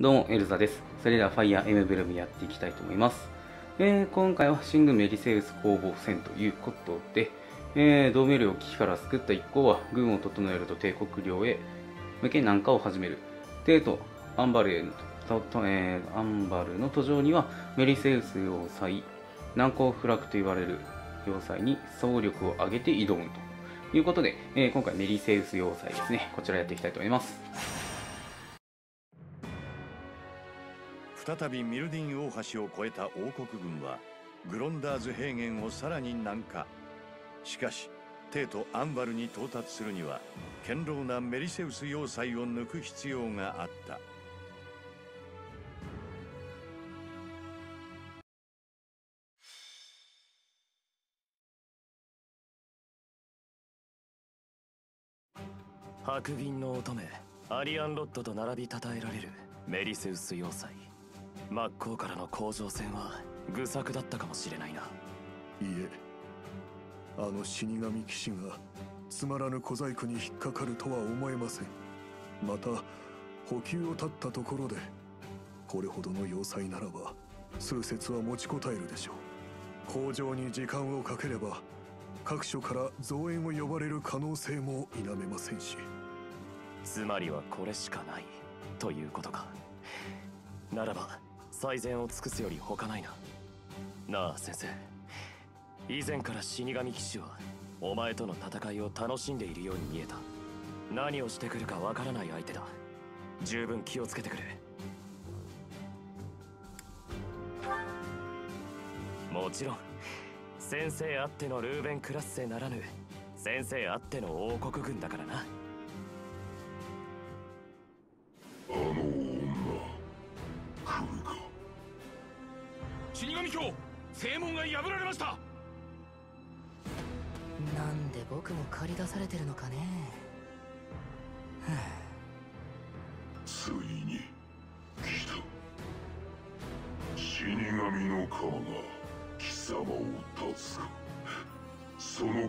どうも、エルザです。それでは、ファイヤーエムブルムやっていきたいと思います。えー、今回は、シングメリセウス攻防戦ということで、えー、同盟領危機から救った一行は、軍を整えると帝国領へ向け南下を始める。帝都、アンバルへのと、えー、アンバルの途上には、メリセウス要塞、難攻不落と言われる要塞に総力を挙げて挑むということで、えー、今回メリセウス要塞ですね。こちらやっていきたいと思います。再びミルディン大橋を越えた王国軍はグロンダーズ平原をさらに南下。しかし帝都アンバルに到達するには堅牢なメリセウス要塞を抜く必要があった。白銀の乙女アリアンロッドと並び称えられるメリセウス要塞。真っ向からの甲状腺は愚策だったかもしれないな。いえ。あの死神騎士がつまらぬ小細工に引っかかるとは思えません。また補給を断ったところでこれほどの要塞ならば数節は持ちこたえるでしょう。工場に時間をかければ各所から増援を呼ばれる可能性も否めませんし。つまりはこれしかないということか。ならば最善を尽くすより他ないな。なあ先生。以前から死神騎士はお前との戦いを楽しんでいるように見えた。何をしてくるかわからない相手だ。十分気をつけてくれ。もちろん。先生あってのルーベン・クラッセならぬ先生あっての王国軍だからな。あの正門が破られました。なんで僕も駆り出されてるのかね。ついに来た。死神の鎌が貴様を断つかその剣が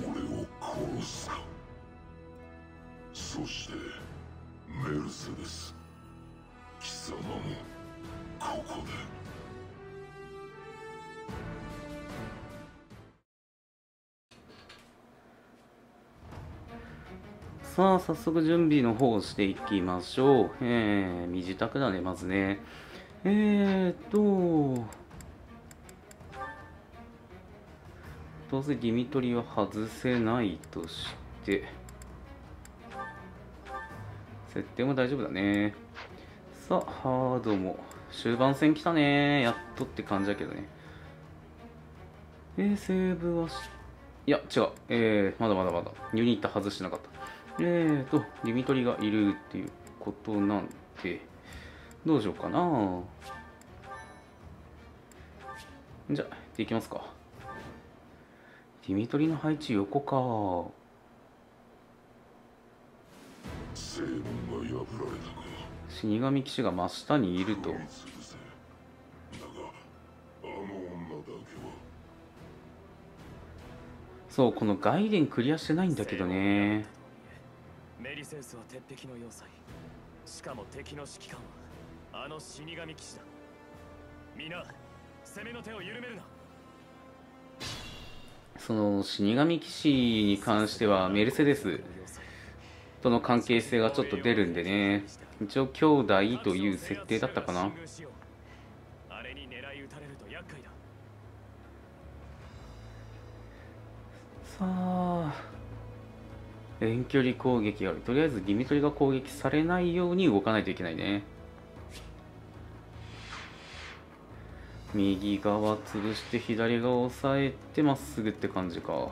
俺を殺すか。そしてメルセデス貴様もここでさあ、早速準備の方をしていきましょう。えー、身支度だね、まずね。えーと、どうせディミトリは外せないとして、設定も大丈夫だね。さあ、ハードも終盤戦来たね。やっとって感じだけどね。えー、セーブはし、いや、違う。えー、まだまだまだ。ユニット外してなかった。えーと、ディミトリがいるっていうことなんで、どうしようかな。じゃあ、っていきますか。ディミトリの配置横か。正門が破られたか死神騎士が真下にいると。そう、このガイデンクリアしてないんだけどね。メリセウスは鉄壁の要塞。しかも敵の指揮官はあの死神騎士だ。皆攻めの手を緩めるな。その死神騎士に関してはメルセデスとの関係性がちょっと出るんでね。一応兄弟という設定だったかな。さあ遠距離攻撃がある。とりあえずディミトリが攻撃されないように動かないといけないね。右側潰して左側押さえてまっすぐって感じか。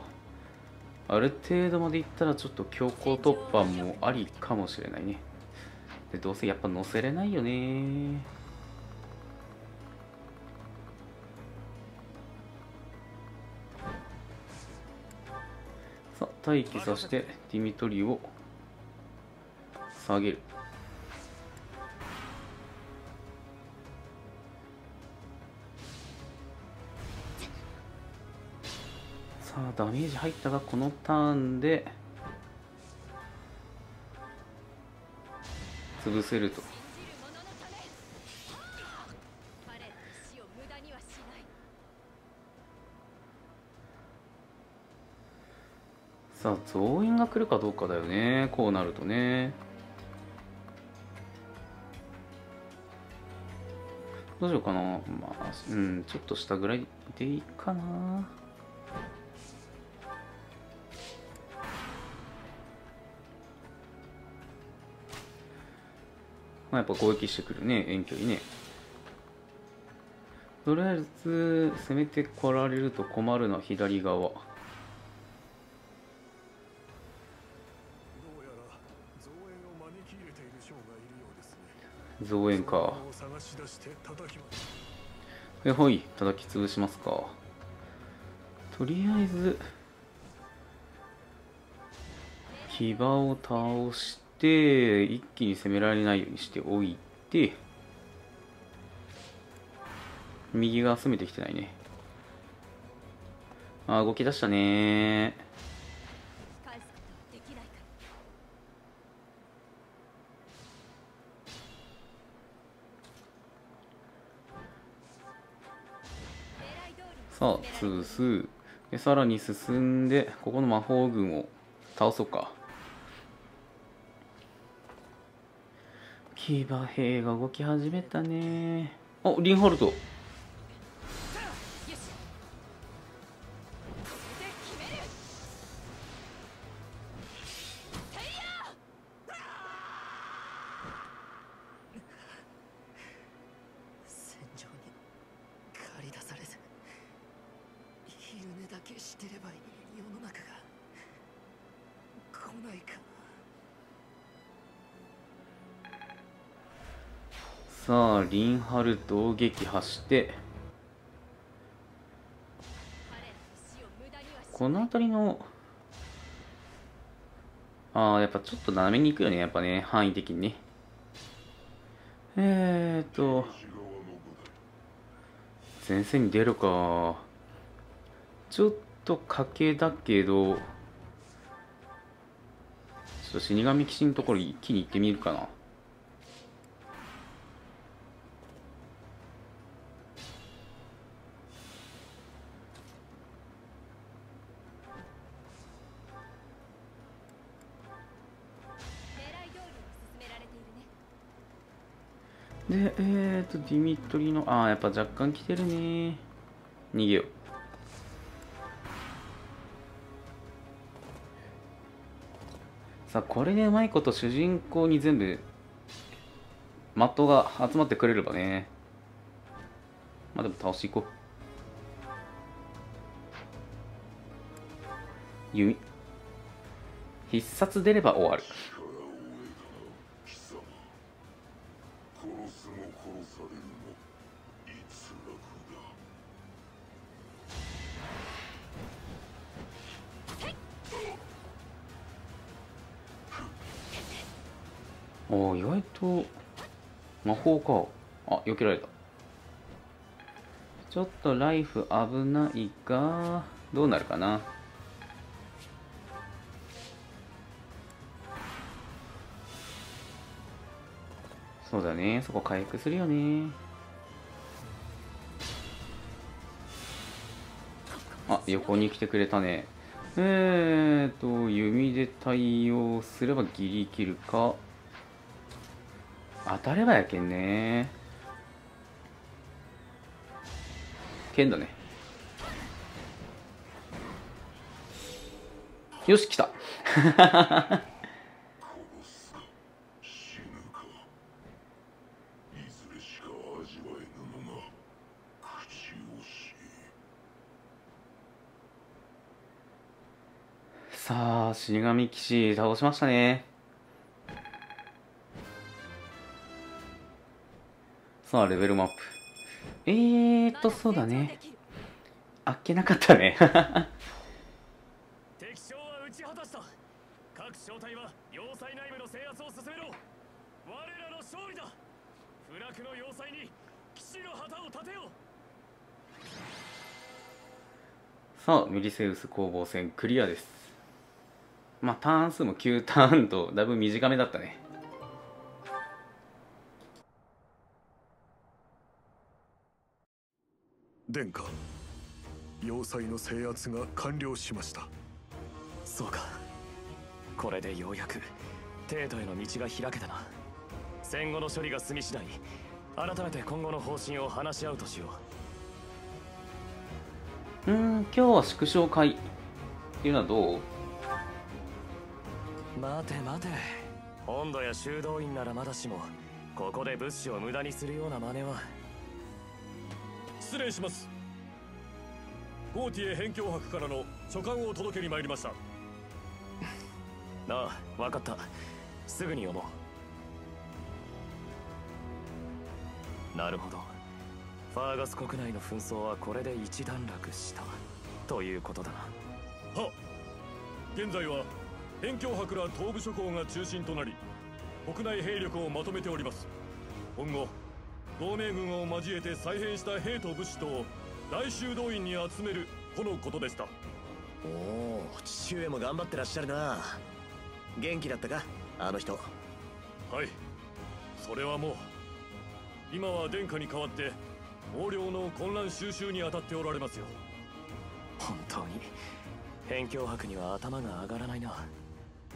ある程度までいったらちょっと強行突破もありかもしれないね。で、どうせやっぱ乗せれないよね。待機させてディミトリを下げる。さあダメージ入ったがこのターンで潰せると。さあ増援が来るかどうかだよね。こうなるとね。どうしようかな。まあうんちょっと下ぐらいでいいかな。まあ、やっぱ攻撃してくるね。遠距離ね。とりあえず攻めてこられると困るのは左側。ね増援かはい叩き潰しますか。とりあえず騎馬を倒して一気に攻められないようにしておいて右側攻めてきてないね。あ動き出したねさあ潰すでさらに進んでここの魔法軍を倒そうか。騎馬兵が動き始めたね。おリンホルト。してればいい世の中が来ないかな。さあリンハルトを撃破してこの辺りのああやっぱちょっと斜めに行くよねやっぱね範囲的にね。えーっと前線に出るか。ちょっとと賭けだけどちょっと死神騎士のところ一気に行ってみるかなで、えーと、ディミトリの、あー、やっぱ若干来てるね。逃げよう。さあ、これでうまいこと主人公に全部、マットが集まってくれればね。まあでも倒していこう。弓。必殺出れば終わる。お意外と魔法か。あ避けられた。ちょっとライフ危ないがどうなるかな。そうだね。そこ回復するよね。あ横に来てくれたね。えーと弓で対応すればギリ切るか。当たればやけんね。剣だね。よし来た。殺すか死ぬかいずれしか味わえぬのが口惜しいさあ死神騎士倒しましたね。さあレベルマップ。えーっとそうだね。あっけなかったね。敵将は打ち果たした。各小隊は要塞内部の制圧を進めろ。我らの勝利だ。不落の要塞に騎士の旗を立てよ。さあミリセウス攻防戦クリアです。まあターン数も9ターンとだいぶ短めだったね殿下。要塞の制圧が完了しました。そうか。これでようやく帝都への道が開けたな。戦後の処理が済み次第改めて今後の方針を話し合うとしよう。ーん今日は縮小会っていうのはどう？待て待て。本土や修道院ならまだしもここで物資を無駄にするような真似は失礼します。ゴーティエ辺境博からの書簡を届けに参りました。ああ分かった。すぐに読もう。なるほど。ファーガス国内の紛争はこれで一段落した。ということだな。は現在は辺境博ら東部諸侯が中心となり国内兵力をまとめております。今後同盟軍を交えて再編した兵と武士とを大修道院に集めるとのことでした。おお父上も頑張ってらっしゃるな。元気だったか？あの人。はいそれはもう今は殿下に代わって横領の混乱収集に当たっておられますよ。本当に。辺境博には頭が上がらないな。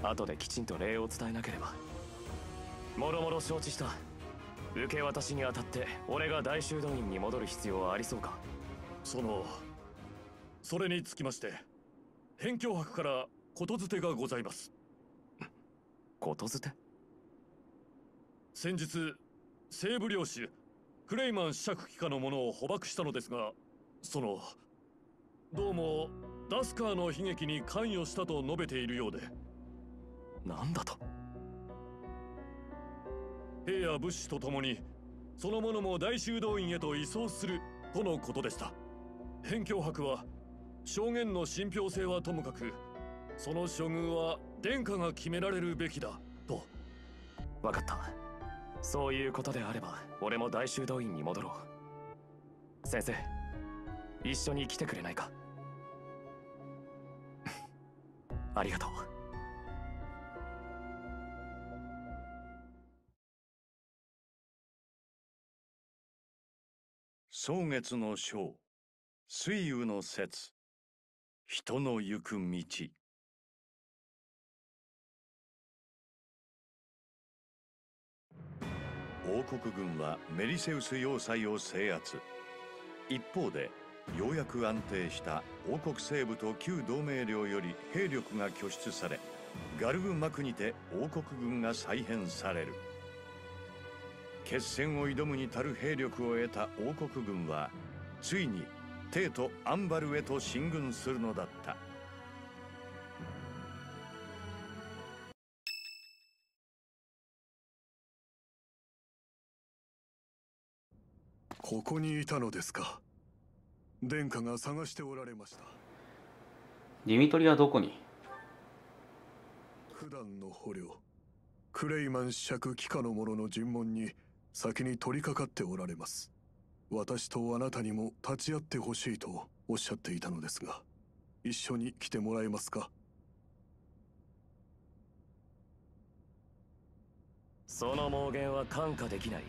後できちんと礼を伝えなければ。もろもろ承知した受け渡しにあたって俺が大修道院に戻る必要はありそうか？そのそれにつきまして辺境博からことづてがございます。ことづて？先日西部領主クレイマン子爵機下の者を捕獲したのですがそのどうもダスカーの悲劇に関与したと述べているようで。なんだと？兵や物資とともにその者も大修道院へと移送する。とのことでした。辺境博は証言の信憑性はともかくその処遇は殿下が決められるべきだ。と。分かった。そういうことであれば俺も大修道院に戻ろう。先生一緒に来てくれないか。ありがとう。蒼月の章。水雨の説人の行く道。王国軍はメリセウス要塞を制圧。一方でようやく安定した王国西部と旧同盟領より兵力が拠出されガルグ幕にて王国軍が再編される。決戦を挑むに足る兵力を得た王国軍はついに帝都アンバルへと進軍するのだった。ここにいたのですか。殿下が探しておられました。ディミトリはどこに？普段の捕虜クレイマン子爵機下の者の尋問に先に取り掛かっておられます。私とあなたにも立ち会ってほしいとおっしゃっていたのですが一緒に来てもらえますか？その妄言は看過できない。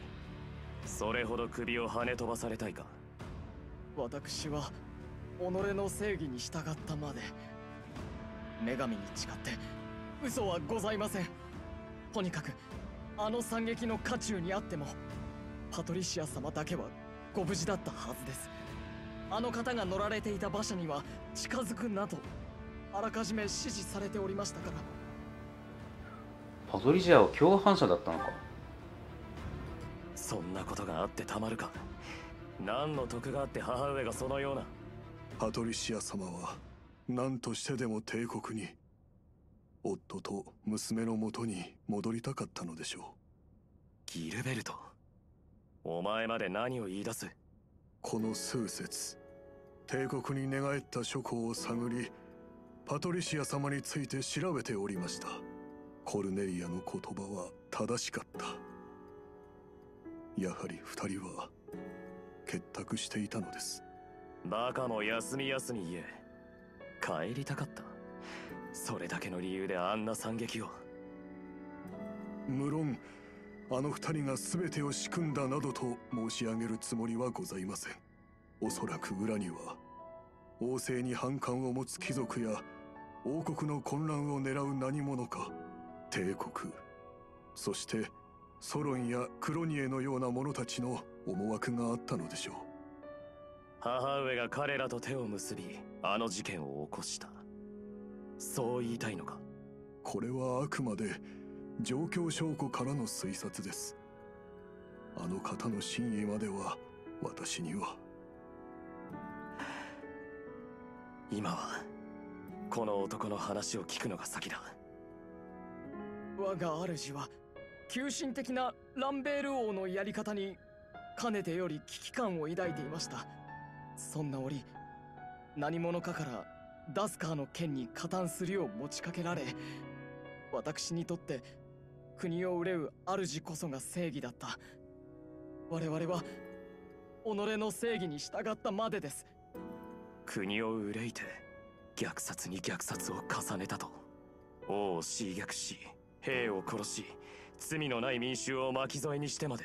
それほど首を跳ね飛ばされたいか。私は己の正義に従ったまで女神に誓って嘘はございません。とにかくあの惨劇の渦中にあってもパトリシア様だけはご無事だったはずです。あの方が乗られていた馬車には近づくなとあらかじめ指示されておりましたから。パトリシアは共犯者だったのか。そんなことがあってたまるか。何の得があって母上がそのような。パトリシア様は何としてでも帝国に夫と娘のもとに戻りたかったのでしょう。ギルベルト。お前まで何を言い出す？この数節。帝国に寝返った諸侯を探りパトリシア様について調べておりました。コルネリアの言葉は正しかった。やはり二人は結託していたのです。バカも休み休み言え。帰りたかったそれだけの理由であんな惨劇を。無論あの二人が全てを仕組んだなどと申し上げるつもりはございません。おそらく裏には王政に反感を持つ貴族や王国の混乱を狙う何者か帝国。そしてソロンやクロニエのような者たちの思惑があったのでしょう。母上が彼らと手を結びあの事件を起こしたそう言いたいのか？これはあくまで状況証拠からの推察です。あの方の真意までは私には。今はこの男の話を聞くのが先だ。我が主は急進的なランベール王のやり方にかねてより危機感を抱いていました。そんな折何者かからダスカーの剣に加担するよう持ちかけられ私にとって国を憂う主こそが正義だった。我々は己の正義に従ったまでです。国を憂いて虐殺に虐殺を重ねたと王を刺激し兵を殺し罪のない民衆を巻き添えにしてまで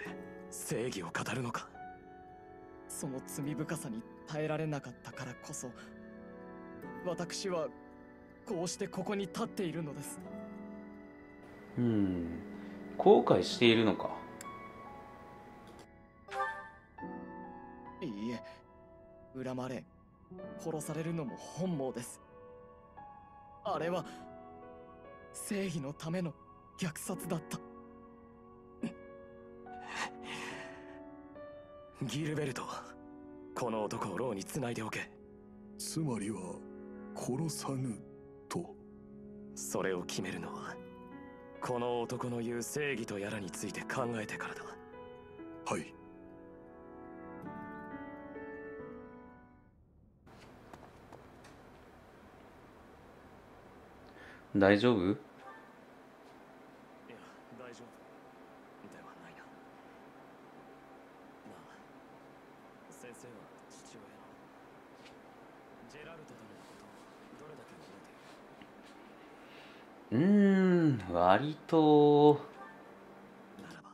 正義を語るのか。その罪深さに耐えられなかったからこそ私はこうしてここに立っているのです。うん。後悔しているのか。いいえ。恨まれ殺されるのも本望です。あれは正義のための虐殺だった。ギルベルトこの男を牢に繋いでおけ。つまりは殺さぬと。それを決めるのはこの男の言う正義とやらについて考えてからだ。はい。大丈夫？いや大丈夫。ではないなまあ先生は父親のジェラルトとのことをどれだけ覚えているうーん割と。ならば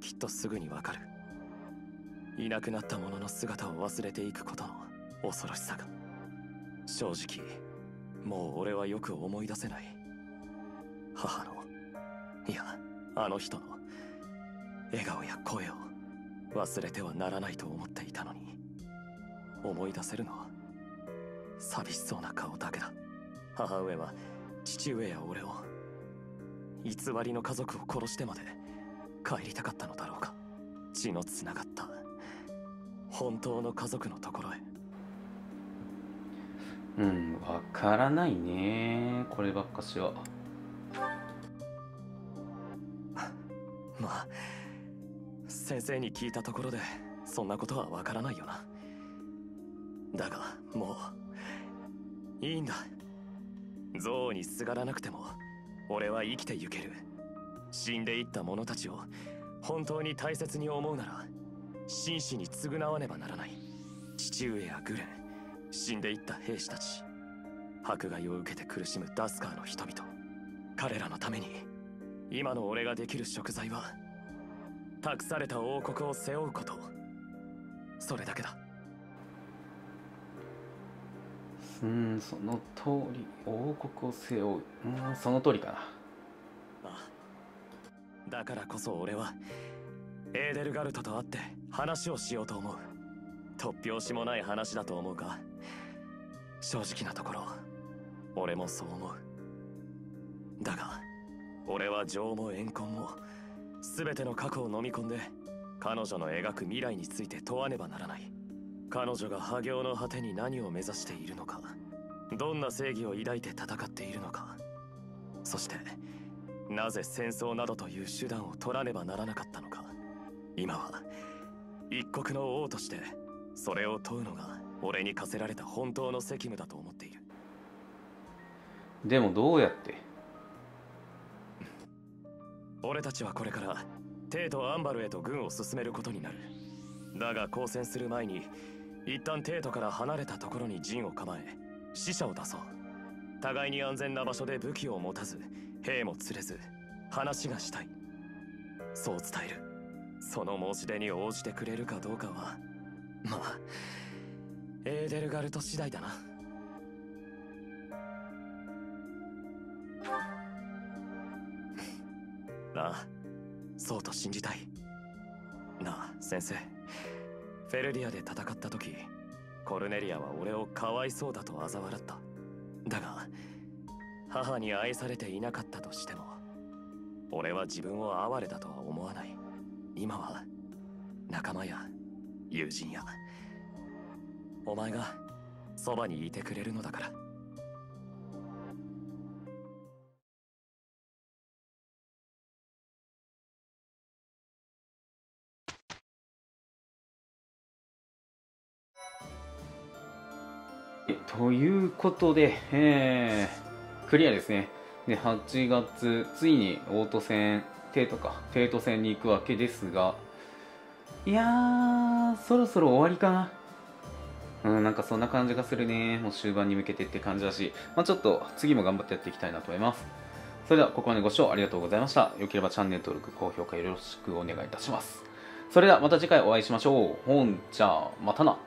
きっとすぐにわかる。いなくなった者の姿を忘れていくことの恐ろしさが。正直もう俺はよく思い出せない。母のいやあの人の笑顔や声を忘れてはならないと思っていたのに。思い出せるのは寂しそうな顔だけだ。母上は父上や俺を偽りの家族を殺してまで帰りたかったのだろうか。血のつながった。本当の家族のところへ。うんわからないね。こればっかしは。まあ先生に聞いたところでそんなことはわからないよな。だがもういいんだ。憎悪にすがらなくても俺は生きてゆける。死んでいった者たちを本当に大切に思うなら真摯に償わねばならない。父上やグレン死んでいった兵士たち迫害を受けて苦しむダスカーの人々彼らのために今の俺ができる食材は託された王国を背負うこと。それだけだ。うんその通り王国を背負う。うんその通りかな。だからこそ俺はエーデルガルトと会って話をしようと思う。突拍子もない話だと思うか正直なところ俺もそう思う。だが俺は情も怨恨も全ての過去を飲み込んで彼女の描く未来について問わねばならない。彼女が破行の果てに何を目指しているのかどんな正義を抱いて戦っているのかそしてなぜ戦争などという手段を取らねばならなかったのか。今は一国の王としてそれを問うのが俺に課せられた本当の責務だと思っている。でもどうやって？俺たちはこれからテイとアンバルへと軍を進めることになる。だが交戦する前に一旦テイトから離れたところに陣を構え死者を出そう。互いに安全な場所で武器を持たず兵も連れず話がしたい。そう伝える。その申し出に応じてくれるかどうかはまあエーデルガルト次第だな。なあそうと信じたい。なあ先生。フェルディアで戦った時コルネリアは俺をかわいそうだと嘲笑った。だが母に愛されていなかったとしても俺は自分を哀れだとは思わない。今は仲間や友人やお前がそばにいてくれるのだから。ということで、えー、クリアですね。で、8月、ついにオート戦、テートか、テート戦に行くわけですが、いやー、そろそろ終わりかな。うん、なんかそんな感じがするね。もう終盤に向けてって感じだし、まあ、ちょっと次も頑張ってやっていきたいなと思います。それではここまでご視聴ありがとうございました。よければチャンネル登録、高評価よろしくお願いいたします。それではまた次回お会いしましょう。ほんじゃ、またな。